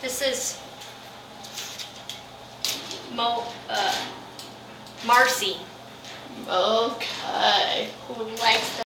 This is Mo, uh, Marcy, Okay. who likes the